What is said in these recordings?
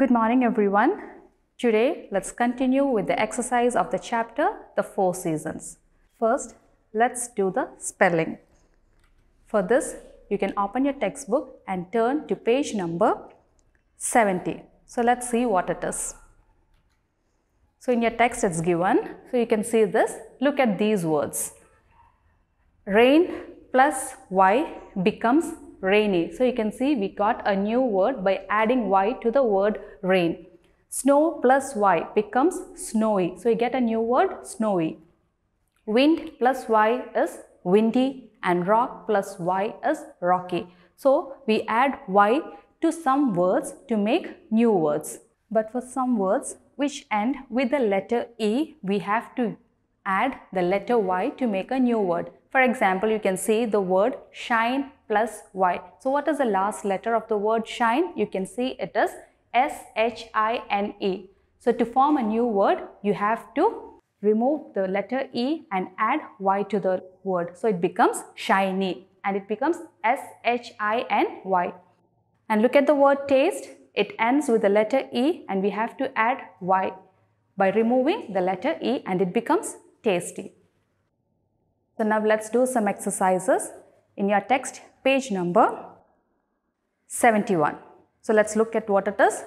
Good morning, everyone. Today, let's continue with the exercise of the chapter The Four Seasons. First, let's do the spelling. For this, you can open your textbook and turn to page number 70. So, let's see what it is. So, in your text, it's given. So, you can see this. Look at these words. Rain plus Y becomes rainy. So, you can see we got a new word by adding Y to the word rain. Snow plus Y becomes snowy. So, you get a new word snowy. Wind plus Y is windy and rock plus Y is rocky. So, we add Y to some words to make new words. But for some words which end with the letter E, we have to add the letter Y to make a new word. For example, you can see the word shine plus Y. So, what is the last letter of the word shine? You can see it is S-H-I-N-E. So, to form a new word, you have to remove the letter E and add Y to the word. So, it becomes shiny and it becomes S-H-I-N-Y. And look at the word taste. It ends with the letter E and we have to add Y by removing the letter E and it becomes tasty. So now let's do some exercises in your text page number 71. So let's look at what it is.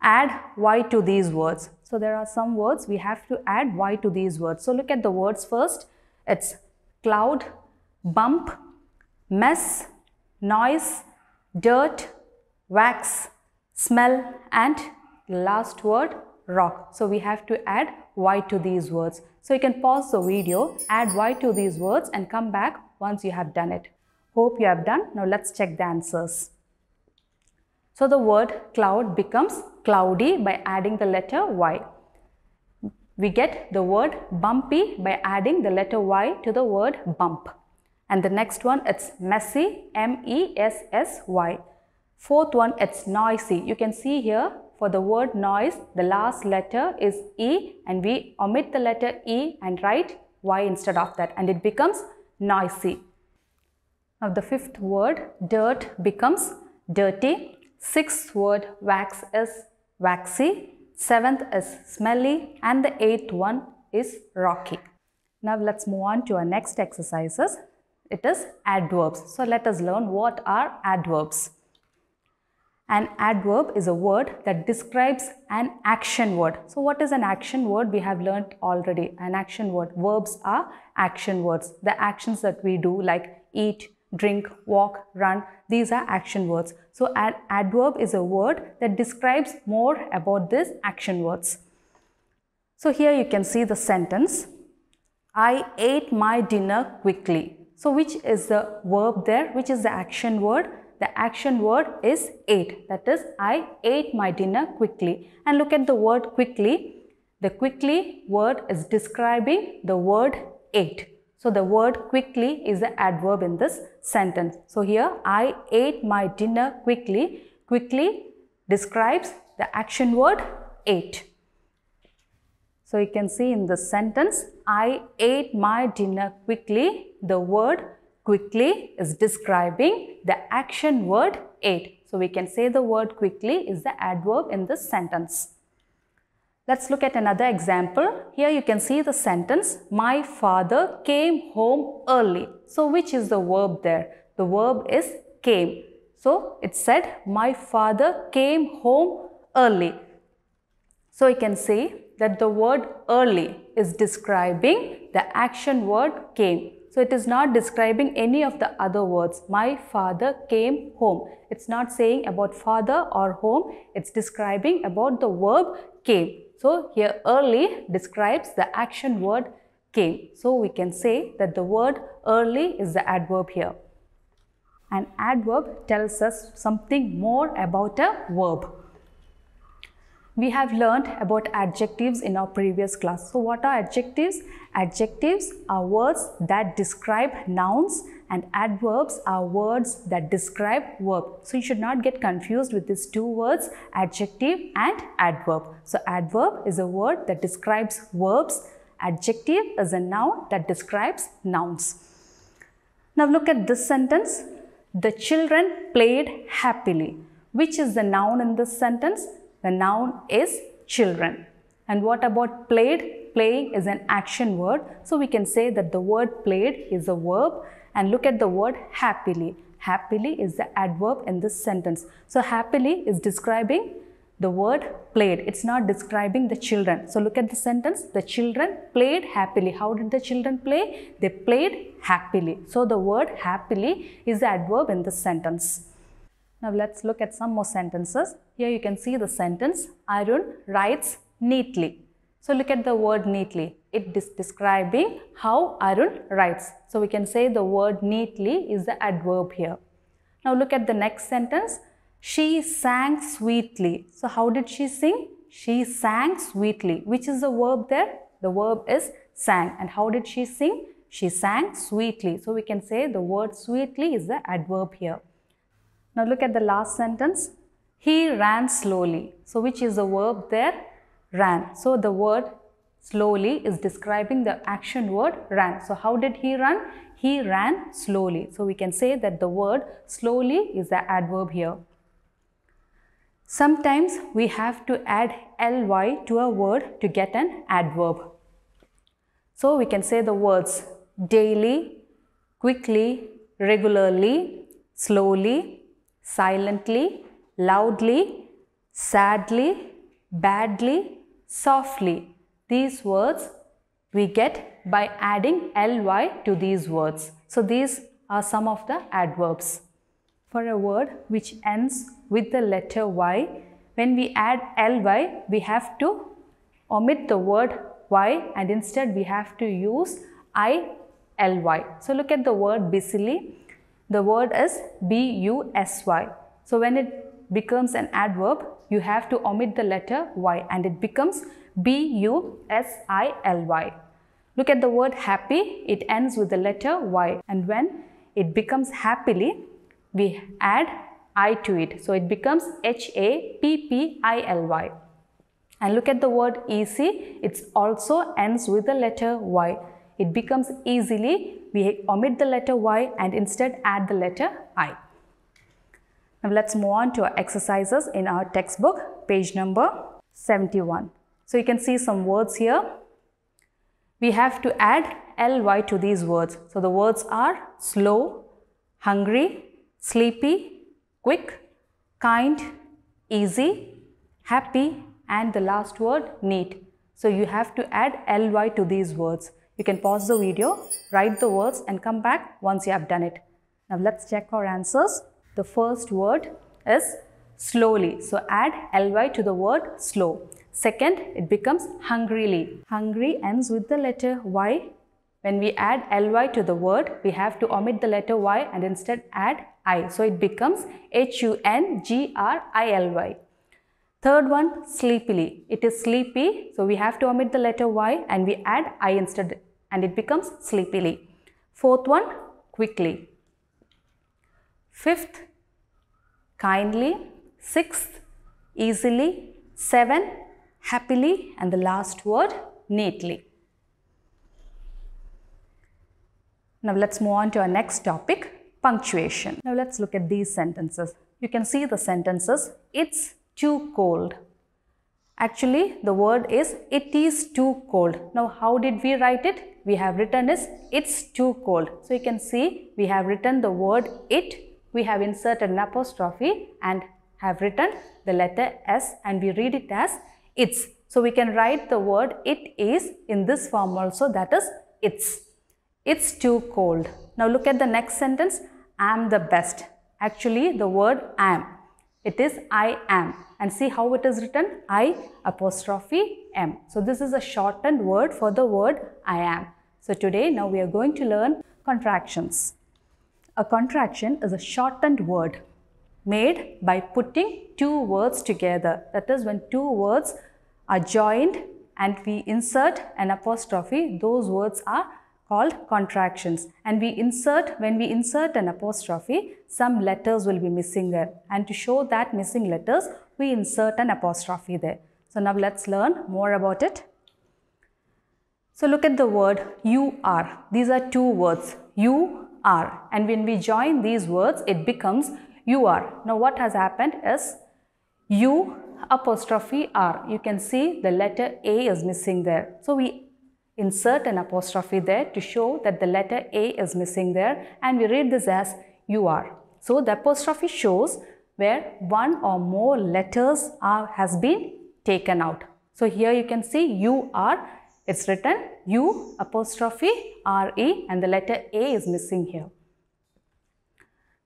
Add Y to these words. So there are some words we have to add Y to these words. So look at the words first. It's cloud, bump, mess, noise, dirt, wax, smell and last word rock. So we have to add Y to these words. So you can pause the video, add Y to these words and come back once you have done it. Hope you have done. Now let's check the answers. So the word cloud becomes cloudy by adding the letter Y. We get the word bumpy by adding the letter Y to the word bump. And the next one it's messy, M-E-S-S-Y. Fourth one it's noisy. You can see here for the word noise, the last letter is E and we omit the letter E and write Y instead of that and it becomes noisy. Now the fifth word dirt becomes dirty. Sixth word wax is waxy. Seventh is smelly and the eighth one is rocky. Now let's move on to our next exercises. It is adverbs. So let us learn what are adverbs. An adverb is a word that describes an action word. So what is an action word? We have learnt already. An action word. Verbs are action words. The actions that we do like eat, drink, walk, run. These are action words. So an adverb is a word that describes more about these action words. So here you can see the sentence. I ate my dinner quickly. So which is the verb there? Which is the action word? The action word is ate. That is, I ate my dinner quickly. And look at the word quickly. The quickly word is describing the word ate. So the word quickly is the adverb in this sentence. So here, I ate my dinner quickly. Quickly describes the action word ate. So you can see in the sentence, I ate my dinner quickly. The word quickly is describing the action word ate. So we can say the word quickly is the adverb in this sentence. Let's look at another example. Here you can see the sentence, my father came home early. So which is the verb there? The verb is came. So it said, my father came home early. So you can say that the word early is describing the action word came. So it is not describing any of the other words. My father came home. It's not saying about father or home. It's describing about the verb came. So here early describes the action word came. So we can say that the word early is the adverb here. An adverb tells us something more about a verb. We have learned about adjectives in our previous class. So what are adjectives? Adjectives are words that describe nouns and adverbs are words that describe verb. So you should not get confused with these two words adjective and adverb. So adverb is a word that describes verbs. Adjective is a noun that describes nouns. Now look at this sentence. The children played happily. Which is the noun in this sentence? The noun is children. And what about played? Playing is an action word. So we can say that the word played is a verb. And look at the word happily. Happily is the adverb in this sentence. So happily is describing the word played. It's not describing the children. So look at the sentence. The children played happily. How did the children play? They played happily. So the word happily is the adverb in this sentence. Now let's look at some more sentences. Here you can see the sentence Arun writes neatly. So look at the word neatly. It is describing how Arun writes. So we can say the word neatly is the adverb here. Now look at the next sentence. She sang sweetly. So how did she sing? She sang sweetly. Which is the verb there? The verb is sang. And how did she sing? She sang sweetly. So we can say the word sweetly is the adverb here. Now look at the last sentence. He ran slowly. So which is the verb there? Ran. So the word slowly is describing the action word ran. So how did he run? He ran slowly. So we can say that the word slowly is the adverb here. Sometimes we have to add ly to a word to get an adverb. So we can say the words daily, quickly, regularly, slowly, silently, loudly, sadly, badly, softly. These words we get by adding ly to these words. So these are some of the adverbs. For a word which ends with the letter y, when we add ly, we have to omit the word y and instead we have to use i ly. So look at the word busily. The word is B-U-S-Y. So when it becomes an adverb, you have to omit the letter Y and it becomes B-U-S-I-L-Y. Look at the word happy. It ends with the letter Y and when it becomes happily, we add I to it. So it becomes H-A-P-P-I-L-Y. And look at the word easy. It also ends with the letter Y. It becomes easily we omit the letter Y and instead add the letter I. Now let's move on to our exercises in our textbook, page number 71. So you can see some words here. We have to add ly to these words. So the words are slow, hungry, sleepy, quick, kind, easy, happy and the last word neat. So you have to add ly to these words. You can pause the video, write the words and come back once you have done it. Now let's check our answers. The first word is slowly. So add ly to the word slow. Second, it becomes hungrily. Hungry ends with the letter y. When we add ly to the word, we have to omit the letter y and instead add i. So it becomes h-u-n-g-r-i-l-y. Third one, sleepily. It is sleepy, so we have to omit the letter y and we add i instead and it becomes sleepily. Fourth one, quickly. Fifth, kindly. Sixth, easily. Seven, happily. And the last word, neatly. Now let's move on to our next topic, punctuation. Now let's look at these sentences. You can see the sentences, it's too cold. Actually, the word is it is too cold. Now, how did we write it? We have written is it's too cold. So, you can see we have written the word it. We have inserted an apostrophe and have written the letter S and we read it as it's. So, we can write the word it is in this form also that is it's. It's too cold. Now, look at the next sentence. I'm the best. Actually, the word am it is I am and see how it is written I apostrophe am. So this is a shortened word for the word I am. So today now we are going to learn contractions. A contraction is a shortened word made by putting two words together. That is when two words are joined and we insert an apostrophe, those words are called contractions and we insert when we insert an apostrophe some letters will be missing there and to show that missing letters we insert an apostrophe there. So now let's learn more about it. So look at the word you are. These are two words you are and when we join these words it becomes you are. Now what has happened is you apostrophe R. You can see the letter A is missing there. So we insert an apostrophe there to show that the letter A is missing there and we read this as you are. So the apostrophe shows where one or more letters are has been taken out. So here you can see you are it's written U apostrophe R-E and the letter A is missing here.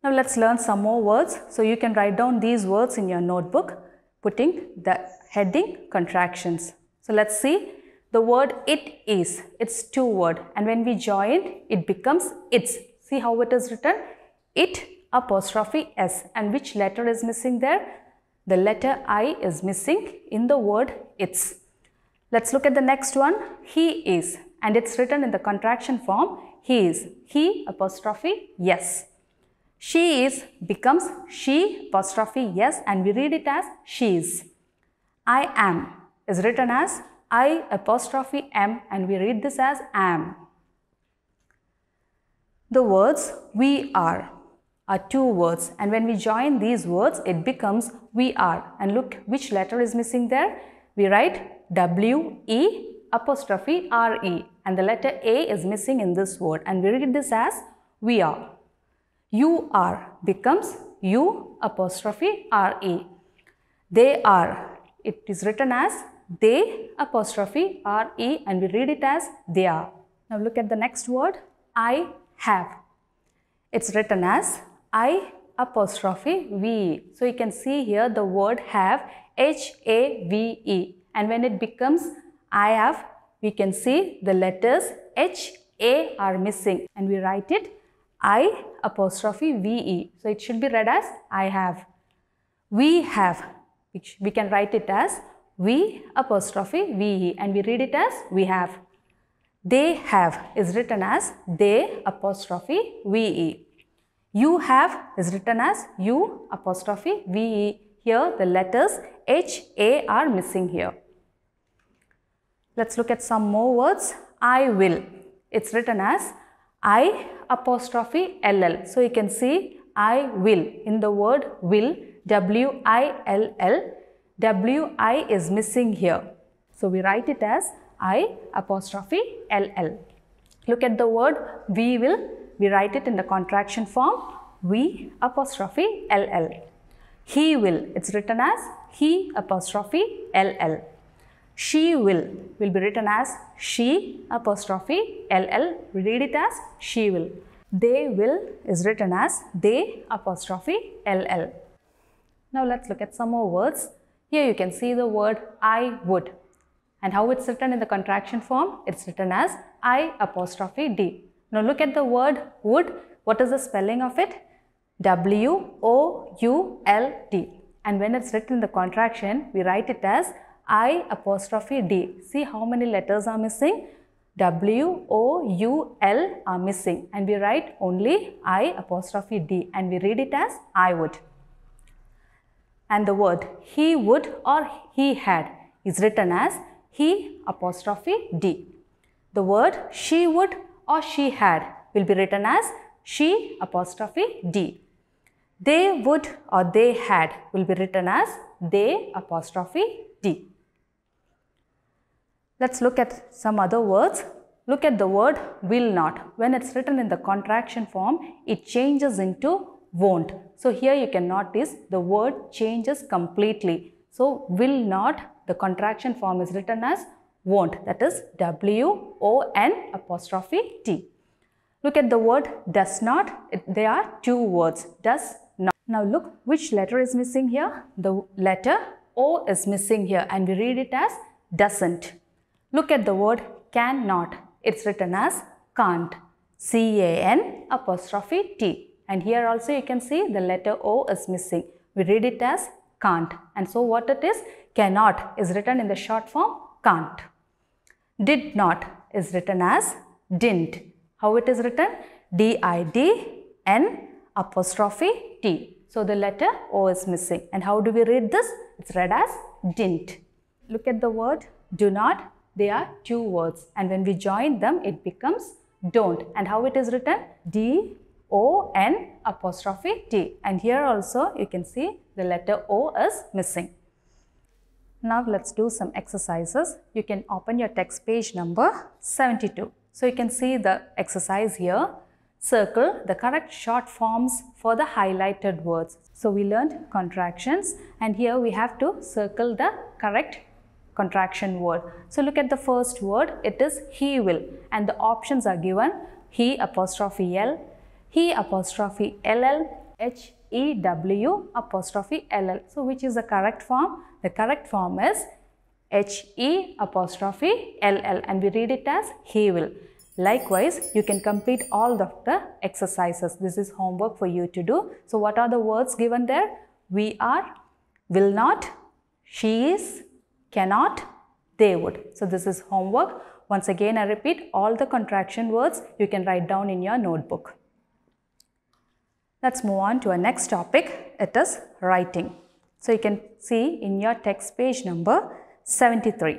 Now let's learn some more words. So you can write down these words in your notebook putting the heading contractions. So let's see the word it is. It's two word and when we join it becomes its. See how it is written? It apostrophe S and which letter is missing there? The letter I is missing in the word its. Let's look at the next one. He is and it's written in the contraction form he is. He apostrophe yes. She is becomes she apostrophe yes and we read it as she is. I am is written as I apostrophe am and we read this as am. The words we are are two words and when we join these words it becomes we are and look which letter is missing there. We write W E apostrophe R E and the letter A is missing in this word and we read this as we are. You are becomes U apostrophe R E. They are. It is written as they apostrophe R E and we read it as they are. Now look at the next word I have. It's written as I apostrophe V. So you can see here the word have H A V E and when it becomes I have, we can see the letters H, A are missing and we write it I apostrophe VE. So it should be read as I have. We have, which we can write it as we apostrophe VE and we read it as we have. They have is written as they apostrophe VE. You have is written as you apostrophe VE. Here the letters H, A are missing here. Let's look at some more words. I will. It's written as I apostrophe LL. So you can see I will in the word will W-I-L-L. W-I is missing here. So we write it as I apostrophe L-L. Look at the word we will. We write it in the contraction form we apostrophe L-L. He will. It's written as he apostrophe L-L. She will will be written as she apostrophe ll. Read it as she will. They will is written as they apostrophe ll. Now let's look at some more words. Here you can see the word I would. And how it's written in the contraction form? It's written as I apostrophe D. Now look at the word would. What is the spelling of it? W-O-U-L-D. And when it's written in the contraction, we write it as I apostrophe D. See how many letters are missing? W, O, U, L are missing and we write only I apostrophe D and we read it as I would. And the word he would or he had is written as he apostrophe D. The word she would or she had will be written as she apostrophe D. They would or they had will be written as they apostrophe D. Let's look at some other words. Look at the word will not. When it's written in the contraction form, it changes into won't. So here you can notice the word changes completely. So will not, the contraction form is written as won't. That is W-O-N apostrophe T. Look at the word does not. It, there are two words. Does not. Now look which letter is missing here. The letter O is missing here and we read it as doesn't. Look at the word cannot. It's written as can't. C-A-N apostrophe T. And here also you can see the letter O is missing. We read it as can't. And so what it is? Cannot is written in the short form can't. Did not is written as didn't. How it is written? D-I-D-N apostrophe T. So the letter O is missing. And how do we read this? It's read as didn't. Look at the word do not they are two words and when we join them it becomes don't and how it is written D O N apostrophe T and here also you can see the letter O is missing. Now let's do some exercises. You can open your text page number 72. So you can see the exercise here. Circle the correct short forms for the highlighted words. So we learned contractions and here we have to circle the correct contraction word. So look at the first word, it is he will and the options are given he apostrophe L, he apostrophe LL, H E W apostrophe LL. So which is the correct form? The correct form is H E apostrophe LL and we read it as he will. Likewise, you can complete all the exercises. This is homework for you to do. So what are the words given there? We are, will not, she is, cannot, they would. So this is homework. Once again, I repeat all the contraction words you can write down in your notebook. Let's move on to our next topic. It is writing. So you can see in your text page number 73.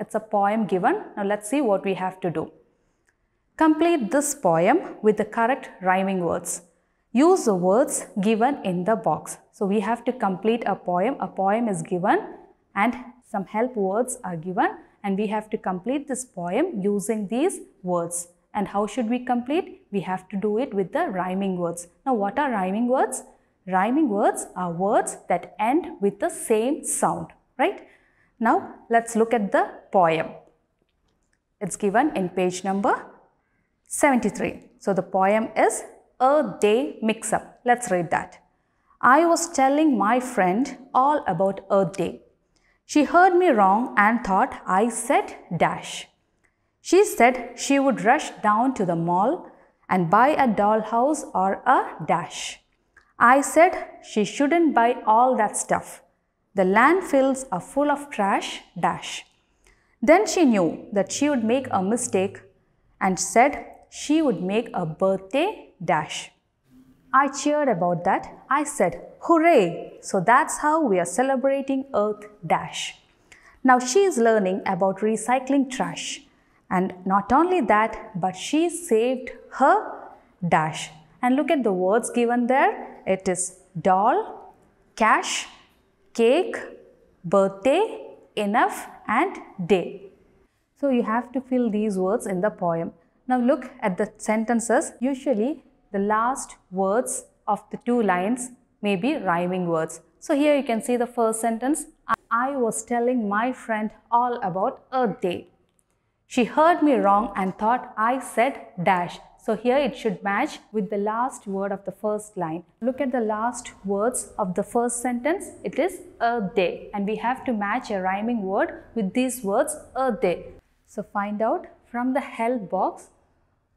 It's a poem given. Now let's see what we have to do. Complete this poem with the correct rhyming words. Use the words given in the box. So we have to complete a poem. A poem is given and some help words are given and we have to complete this poem using these words. And how should we complete? We have to do it with the rhyming words. Now what are rhyming words? Rhyming words are words that end with the same sound, right? Now let's look at the poem. It's given in page number 73. So the poem is Earth Day Mix-Up. Let's read that. I was telling my friend all about Earth Day. She heard me wrong and thought I said dash. She said she would rush down to the mall and buy a dollhouse or a dash. I said she shouldn't buy all that stuff. The landfills are full of trash dash. Then she knew that she would make a mistake and said she would make a birthday dash. I cheered about that. I said, hooray! So that's how we are celebrating Earth dash. Now she is learning about recycling trash. And not only that, but she saved her dash. And look at the words given there. It is doll, cash, cake, birthday, enough and day. So you have to fill these words in the poem. Now look at the sentences. Usually the last words of the two lines may be rhyming words. So here you can see the first sentence. I was telling my friend all about Earth Day. She heard me wrong and thought I said dash. So here it should match with the last word of the first line. Look at the last words of the first sentence. It is Earth Day and we have to match a rhyming word with these words Earth Day. So find out from the help box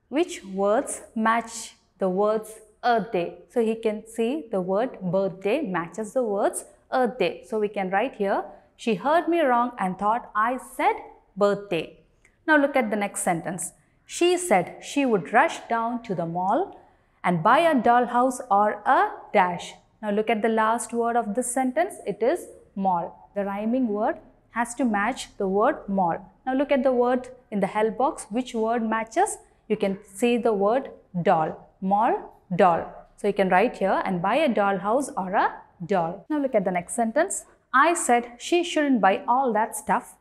which words match the words Earth Day. So he can see the word birthday matches the words Earth Day. So we can write here, she heard me wrong and thought I said birthday. Now look at the next sentence. She said she would rush down to the mall and buy a dollhouse or a dash. Now look at the last word of this sentence. It is mall. The rhyming word has to match the word mall. Now look at the word in the help box. Which word matches? you can see the word doll. Mall, doll. So you can write here and buy a dollhouse or a doll. Now look at the next sentence. I said she shouldn't buy all that stuff.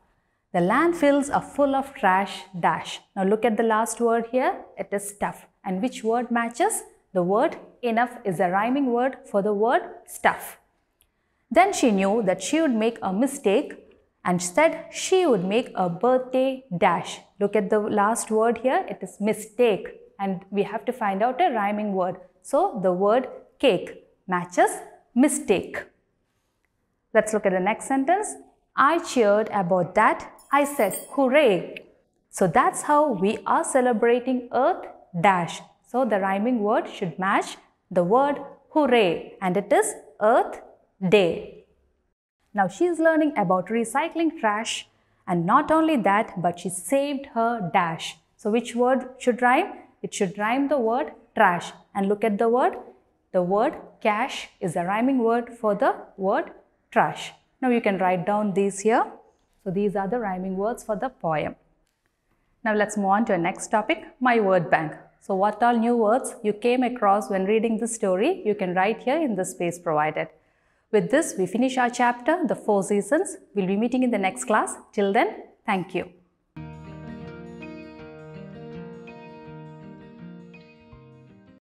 The landfills are full of trash dash. Now look at the last word here. It is stuff. And which word matches? The word enough is a rhyming word for the word stuff. Then she knew that she would make a mistake and said she would make a birthday dash. Look at the last word here, it is mistake and we have to find out a rhyming word. So the word cake matches mistake. Let's look at the next sentence. I cheered about that. I said hooray. So that's how we are celebrating Earth dash. So the rhyming word should match the word hooray and it is Earth Day. Now she is learning about recycling trash and not only that but she saved her dash. So which word should rhyme? It should rhyme the word trash and look at the word. The word cash is a rhyming word for the word trash. Now you can write down these here. So these are the rhyming words for the poem. Now let's move on to our next topic, my word bank. So what all new words you came across when reading the story, you can write here in the space provided. With this, we finish our chapter, The Four Seasons. We'll be meeting in the next class. Till then, thank you.